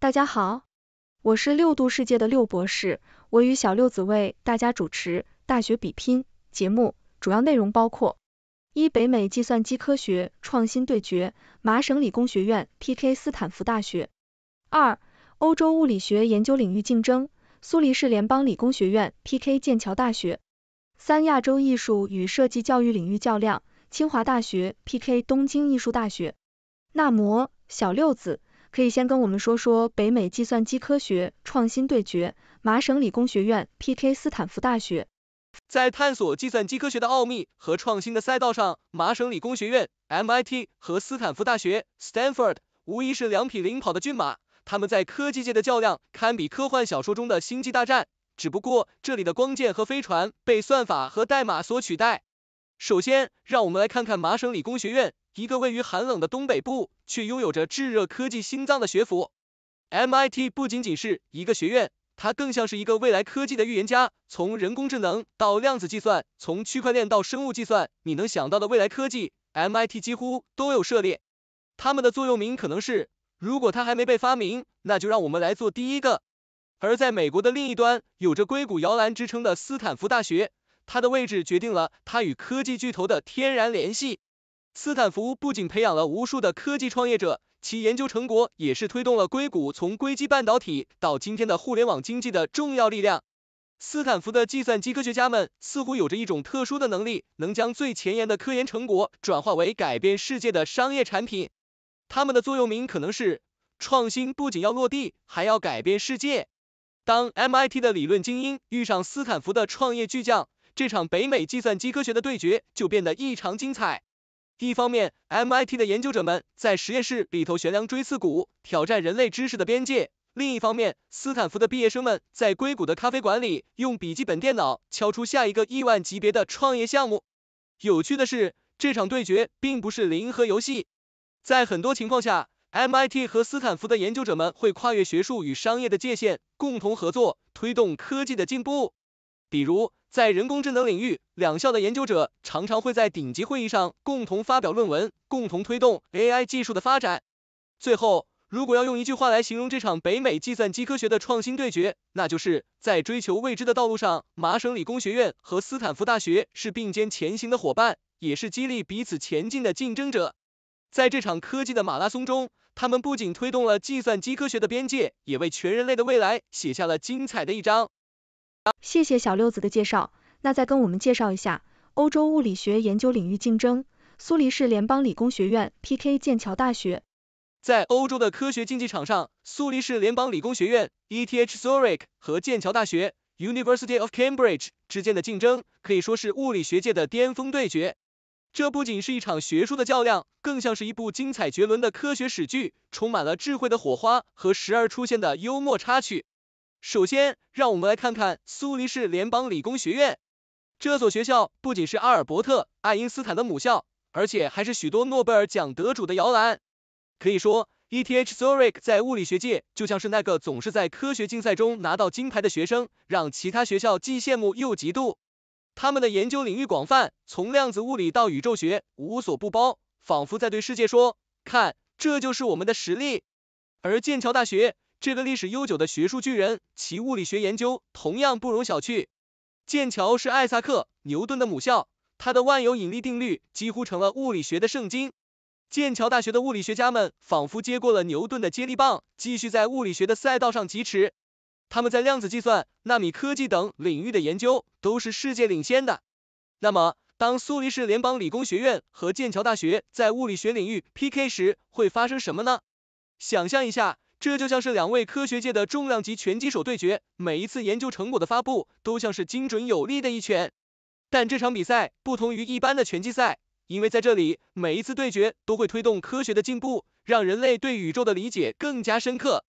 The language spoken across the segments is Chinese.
大家好，我是六度世界的六博士，我与小六子为大家主持大学比拼节目，主要内容包括：一、北美计算机科学创新对决，麻省理工学院 PK 斯坦福大学；二、欧洲物理学研究领域竞争，苏黎世联邦理工学院 PK 剑桥大学；三、亚洲艺术与设计教育领域较量，清华大学 PK 东京艺术大学。那么，小六子。可以先跟我们说说北美计算机科学创新对决，麻省理工学院 PK 斯坦福大学。在探索计算机科学的奥秘和创新的赛道上，麻省理工学院 MIT 和斯坦福大学 Stanford 无疑是两匹领跑的骏马，他们在科技界的较量堪比科幻小说中的星际大战。只不过这里的光剑和飞船被算法和代码所取代。首先，让我们来看看麻省理工学院。一个位于寒冷的东北部，却拥有着炙热科技心脏的学府，MIT 不仅仅是一个学院，它更像是一个未来科技的预言家。从人工智能到量子计算，从区块链到生物计算，你能想到的未来科技，MIT 几乎都有涉猎。他们的座右铭可能是：如果它还没被发明，那就让我们来做第一个。而在美国的另一端，有着硅谷摇篮之称的斯坦福大学，它的位置决定了它与科技巨头的天然联系。斯坦福不仅培养了无数的科技创业者，其研究成果也是推动了硅谷从硅基半导体到今天的互联网经济的重要力量。斯坦福的计算机科学家们似乎有着一种特殊的能力，能将最前沿的科研成果转化为改变世界的商业产品。他们的座右铭可能是：创新不仅要落地，还要改变世界。当 MIT 的理论精英遇上斯坦福的创业巨匠，这场北美计算机科学的对决就变得异常精彩。一方面，MIT 的研究者们在实验室里头悬梁锥刺股，挑战人类知识的边界；另一方面，斯坦福的毕业生们在硅谷的咖啡馆里用笔记本电脑敲出下一个亿万级别的创业项目。有趣的是，这场对决并不是零和游戏，在很多情况下，MIT 和斯坦福的研究者们会跨越学术与商业的界限，共同合作，推动科技的进步。比如，在人工智能领域，两校的研究者常常会在顶级会议上共同发表论文，共同推动 AI 技术的发展。最后，如果要用一句话来形容这场北美计算机科学的创新对决，那就是在追求未知的道路上，麻省理工学院和斯坦福大学是并肩前行的伙伴，也是激励彼此前进的竞争者。在这场科技的马拉松中，他们不仅推动了计算机科学的边界，也为全人类的未来写下了精彩的一章。谢谢小六子的介绍，那再跟我们介绍一下欧洲物理学研究领域竞争，苏黎世联邦理工学院 PK 剑桥大学。在欧洲的科学竞技场上，苏黎世联邦理工学院 ETH Zurich 和剑桥大学 University of Cambridge 之间的竞争，可以说是物理学界的巅峰对决。这不仅是一场学术的较量，更像是一部精彩绝伦的科学史剧，充满了智慧的火花和时而出现的幽默插曲。首先，让我们来看看苏黎世联邦理工学院。这所学校不仅是阿尔伯特·爱因斯坦的母校，而且还是许多诺贝尔奖得主的摇篮。可以说，ETH Zurich 在物理学界就像是那个总是在科学竞赛中拿到金牌的学生，让其他学校既羡慕又嫉妒。他们的研究领域广泛，从量子物理到宇宙学，无所不包，仿佛在对世界说：“看，这就是我们的实力。”而剑桥大学。这个历史悠久的学术巨人，其物理学研究同样不容小觑。剑桥是艾萨克·牛顿的母校，他的万有引力定律几乎成了物理学的圣经。剑桥大学的物理学家们仿佛接过了牛顿的接力棒，继续在物理学的赛道上疾驰。他们在量子计算、纳米科技等领域的研究都是世界领先的。那么，当苏黎世联邦理工学院和剑桥大学在物理学领域 PK 时，会发生什么呢？想象一下。这就像是两位科学界的重量级拳击手对决，每一次研究成果的发布都像是精准有力的一拳。但这场比赛不同于一般的拳击赛，因为在这里每一次对决都会推动科学的进步，让人类对宇宙的理解更加深刻。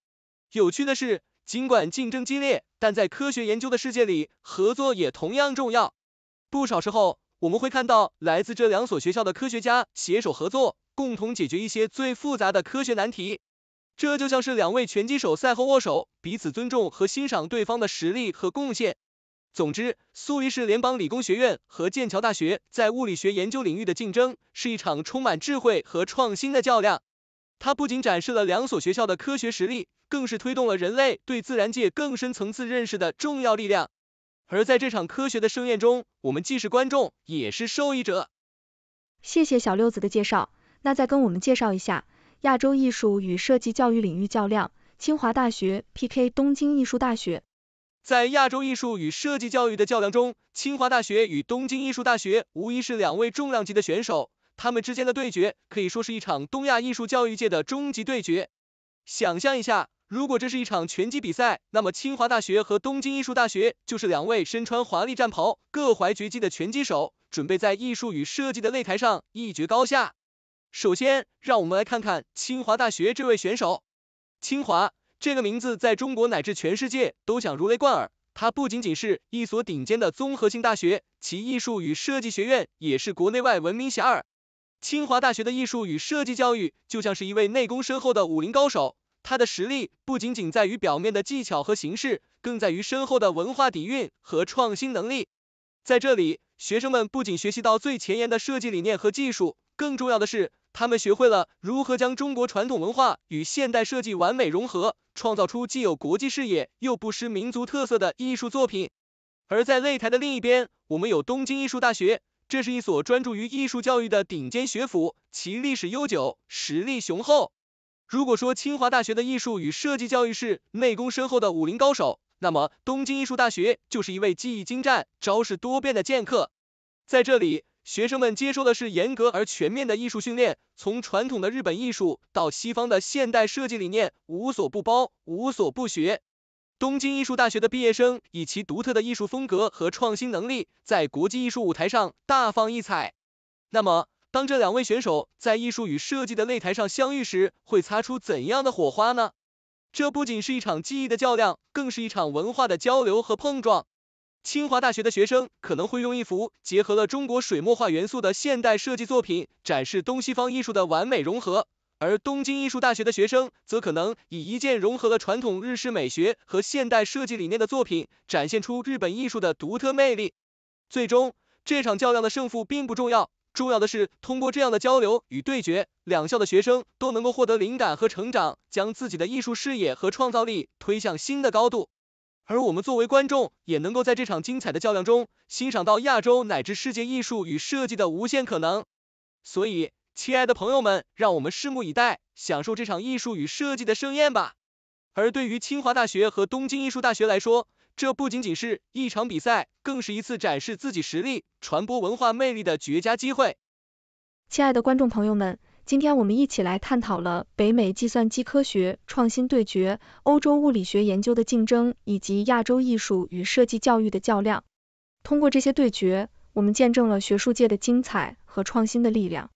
有趣的是，尽管竞争激烈，但在科学研究的世界里，合作也同样重要。不少时候，我们会看到来自这两所学校的科学家携手合作，共同解决一些最复杂的科学难题。这就像是两位拳击手赛后握手，彼此尊重和欣赏对方的实力和贡献。总之，苏黎世联邦理工学院和剑桥大学在物理学研究领域的竞争，是一场充满智慧和创新的较量。它不仅展示了两所学校的科学实力，更是推动了人类对自然界更深层次认识的重要力量。而在这场科学的盛宴中，我们既是观众，也是受益者。谢谢小六子的介绍，那再跟我们介绍一下亚洲艺术与设计教育领域较量，清华大学 PK 东京艺术大学。在亚洲艺术与设计教育的较量中，清华大学与东京艺术大学无疑是两位重量级的选手，他们之间的对决可以说是一场东亚艺术教育界的终极对决。想象一下。如果这是一场拳击比赛，那么清华大学和东京艺术大学就是两位身穿华丽战袍、各怀绝技的拳击手，准备在艺术与设计的擂台上一决高下。首先，让我们来看看清华大学这位选手。清华这个名字在中国乃至全世界都讲如雷贯耳，它不仅仅是一所顶尖的综合性大学，其艺术与设计学院也是国内外闻名遐迩。清华大学的艺术与设计教育就像是一位内功深厚的武林高手。他的实力不仅仅在于表面的技巧和形式，更在于深厚的文化底蕴和创新能力。在这里，学生们不仅学习到最前沿的设计理念和技术，更重要的是，他们学会了如何将中国传统文化与现代设计完美融合，创造出既有国际视野又不失民族特色的艺术作品。而在擂台的另一边，我们有东京艺术大学，这是一所专注于艺术教育的顶尖学府，其历史悠久，实力雄厚。如果说清华大学的艺术与设计教育是内功深厚的武林高手，那么东京艺术大学就是一位技艺精湛、招式多变的剑客。在这里，学生们接受的是严格而全面的艺术训练，从传统的日本艺术到西方的现代设计理念，无所不包，无所不学。东京艺术大学的毕业生以其独特的艺术风格和创新能力，在国际艺术舞台上大放异彩。那么，当这两位选手在艺术与设计的擂台上相遇时，会擦出怎样的火花呢？这不仅是一场技艺的较量，更是一场文化的交流和碰撞。清华大学的学生可能会用一幅结合了中国水墨画元素的现代设计作品，展示东西方艺术的完美融合；而东京艺术大学的学生则可能以一件融合了传统日式美学和现代设计理念的作品，展现出日本艺术的独特魅力。最终，这场较量的胜负并不重要。重要的是，通过这样的交流与对决，两校的学生都能够获得灵感和成长，将自己的艺术视野和创造力推向新的高度。而我们作为观众，也能够在这场精彩的较量中，欣赏到亚洲乃至世界艺术与设计的无限可能。所以，亲爱的朋友们，让我们拭目以待，享受这场艺术与设计的盛宴吧。而对于清华大学和东京艺术大学来说，这不仅仅是一场比赛，更是一次展示自己实力、传播文化魅力的绝佳机会。亲爱的观众朋友们，今天我们一起来探讨了北美计算机科学创新对决、欧洲物理学研究的竞争以及亚洲艺术与设计教育的较量。通过这些对决，我们见证了学术界的精彩和创新的力量。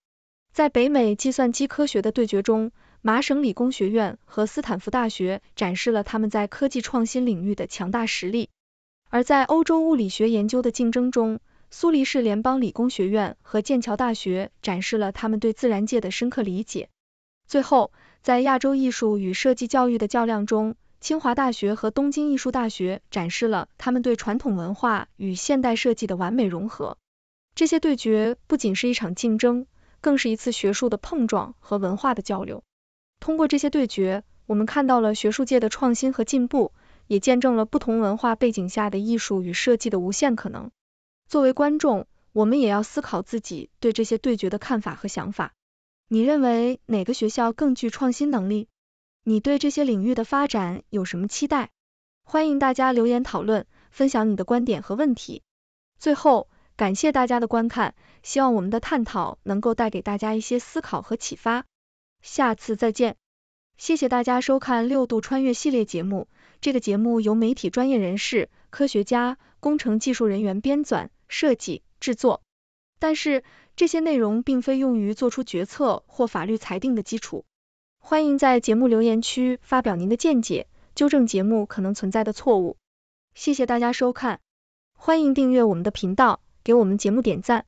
在北美计算机科学的对决中，麻省理工学院和斯坦福大学展示了他们在科技创新领域的强大实力，而在欧洲物理学研究的竞争中，苏黎世联邦理工学院和剑桥大学展示了他们对自然界的深刻理解。最后，在亚洲艺术与设计教育的较量中，清华大学和东京艺术大学展示了他们对传统文化与现代设计的完美融合。这些对决不仅是一场竞争，更是一次学术的碰撞和文化的交流。通过这些对决，我们看到了学术界的创新和进步，也见证了不同文化背景下的艺术与设计的无限可能。作为观众，我们也要思考自己对这些对决的看法和想法。你认为哪个学校更具创新能力？你对这些领域的发展有什么期待？欢迎大家留言讨论，分享你的观点和问题。最后，感谢大家的观看，希望我们的探讨能够带给大家一些思考和启发。下次再见，谢谢大家收看六度穿越系列节目。这个节目由媒体专业人士、科学家、工程技术人员编纂、设计、制作。但是这些内容并非用于做出决策或法律裁定的基础。欢迎在节目留言区发表您的见解，纠正节目可能存在的错误。谢谢大家收看，欢迎订阅我们的频道，给我们节目点赞。